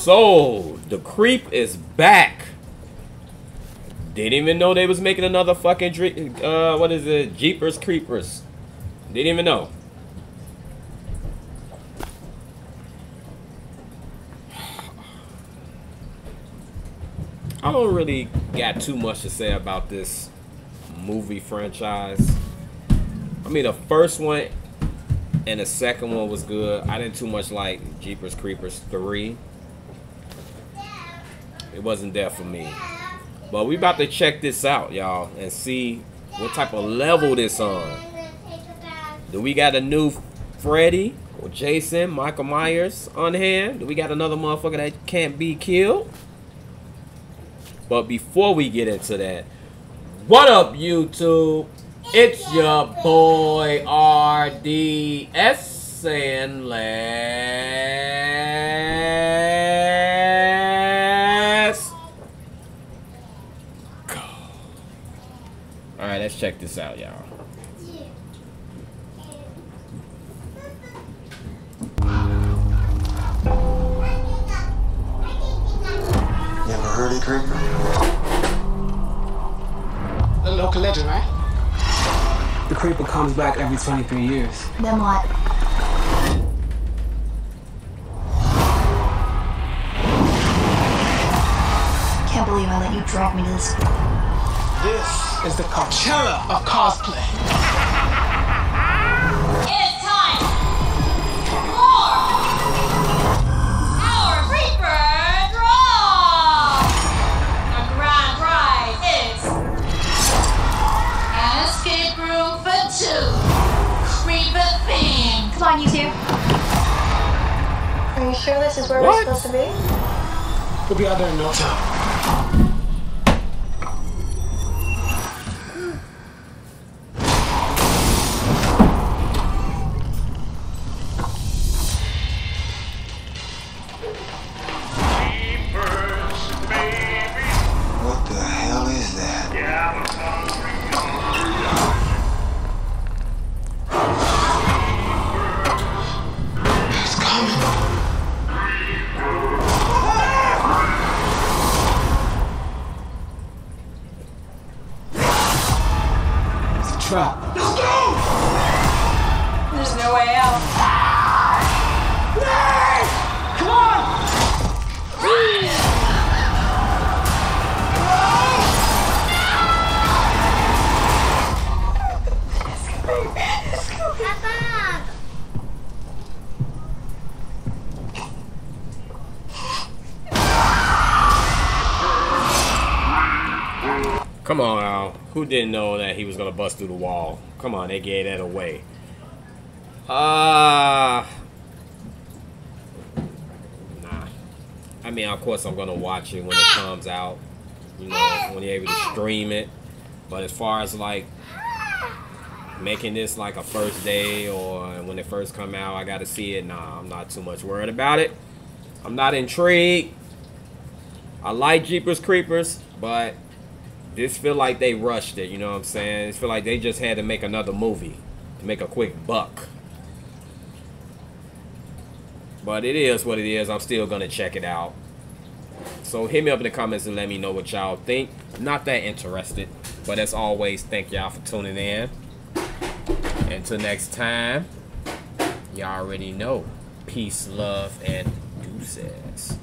So, the creep is back. Didn't even know they was making another fucking dre- uh what is it? Jeepers Creepers. Didn't even know. I don't really got too much to say about this movie franchise. I mean, the first one and the second one was good. I didn't too much like Jeepers Creepers 3. It wasn't there for me. But we about to check this out, y'all, and see what type of level this on. Do we got a new Freddy or Jason, Michael Myers on hand? Do we got another motherfucker that can't be killed? But before we get into that, what up, YouTube? It's your boy RDS saying let's go. Alright, let's check this out, y'all. Never heard of Creeper? A local legend, right? The creeper comes back every 23 years. Then what? Can't believe I let you drag me to this. This is the Coachella of cosplay. It's time for our Reaper Draw! The grand prize is an escape room for two. Reaper themed. Come on, you two. Are you sure this is where What? we're supposed to be? We'll be out there in no time. It's a trap. There's no way out. Come on, Al. Who didn't know that he was gonna bust through the wall? Come on, they gave that away. Ah. nah. I mean, of course, I'm gonna watch it when it comes out. You know, when you're able to stream it. But as far as like making this like a first day or when it first come out, I gotta see it. Nah, I'm not too much worried about it. I'm not intrigued. I like Jeepers Creepers, but this feel like they rushed it. You know what I'm saying? It feel like they just had to make another movie to make a quick buck. But it is what it is. I'm still gonna check it out. So hit me up in the comments and let me know what y'all think. Not that interested, but as always, thank y'all for tuning in. Until next time, y'all already know. Peace, love, and deuces.